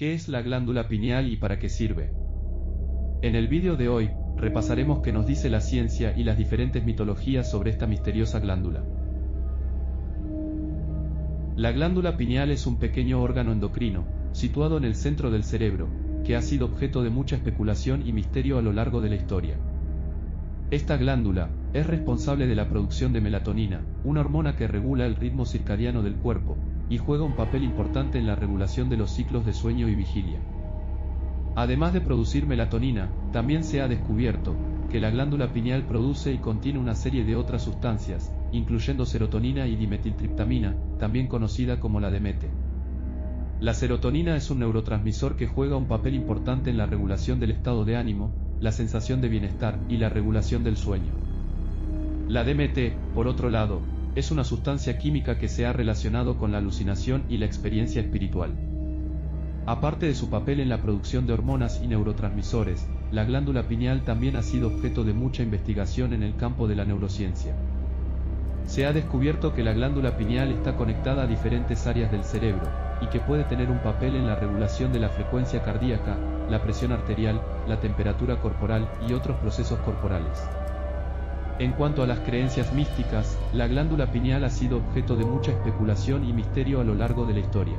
¿Qué es la glándula pineal y para qué sirve? En el vídeo de hoy, repasaremos qué nos dice la ciencia y las diferentes mitologías sobre esta misteriosa glándula. La glándula pineal es un pequeño órgano endocrino, situado en el centro del cerebro, que ha sido objeto de mucha especulación y misterio a lo largo de la historia. Esta glándula es responsable de la producción de melatonina, una hormona que regula el ritmo circadiano del cuerpo, y juega un papel importante en la regulación de los ciclos de sueño y vigilia. Además de producir melatonina, también se ha descubierto que la glándula pineal produce y contiene una serie de otras sustancias, incluyendo serotonina y dimetiltriptamina, también conocida como la DMT. La serotonina es un neurotransmisor que juega un papel importante en la regulación del estado de ánimo, la sensación de bienestar y la regulación del sueño. La DMT, por otro lado, es una sustancia química que se ha relacionado con la alucinación y la experiencia espiritual. Aparte de su papel en la producción de hormonas y neurotransmisores, la glándula pineal también ha sido objeto de mucha investigación en el campo de la neurociencia. Se ha descubierto que la glándula pineal está conectada a diferentes áreas del cerebro, y que puede tener un papel en la regulación de la frecuencia cardíaca, la presión arterial, la temperatura corporal y otros procesos corporales. En cuanto a las creencias místicas, la glándula pineal ha sido objeto de mucha especulación y misterio a lo largo de la historia.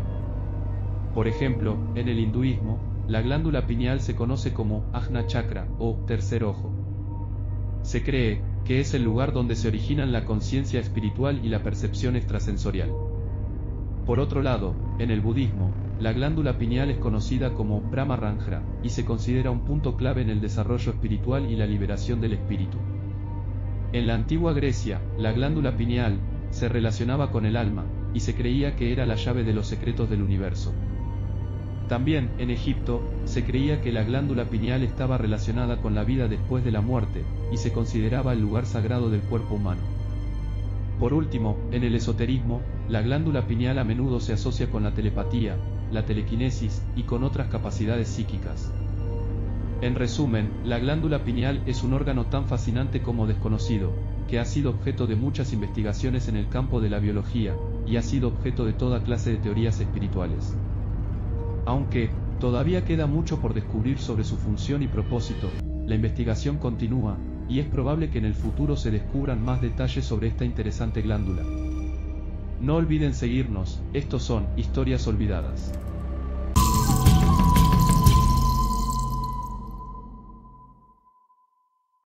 Por ejemplo, en el hinduismo, la glándula pineal se conoce como Ajna Chakra o tercer ojo. Se cree que es el lugar donde se originan la conciencia espiritual y la percepción extrasensorial. Por otro lado, en el budismo, la glándula pineal es conocida como Brahma Ranjra, y se considera un punto clave en el desarrollo espiritual y la liberación del espíritu. En la antigua Grecia, la glándula pineal se relacionaba con el alma, y se creía que era la llave de los secretos del universo. También, en Egipto, se creía que la glándula pineal estaba relacionada con la vida después de la muerte, y se consideraba el lugar sagrado del cuerpo humano. Por último, en el esoterismo, la glándula pineal a menudo se asocia con la telepatía, la telequinesis y con otras capacidades psíquicas. En resumen, la glándula pineal es un órgano tan fascinante como desconocido, que ha sido objeto de muchas investigaciones en el campo de la biología, y ha sido objeto de toda clase de teorías espirituales. Aunque, todavía queda mucho por descubrir sobre su función y propósito, la investigación continúa, y es probable que en el futuro se descubran más detalles sobre esta interesante glándula. No olviden seguirnos, estos son Historias Olvidadas.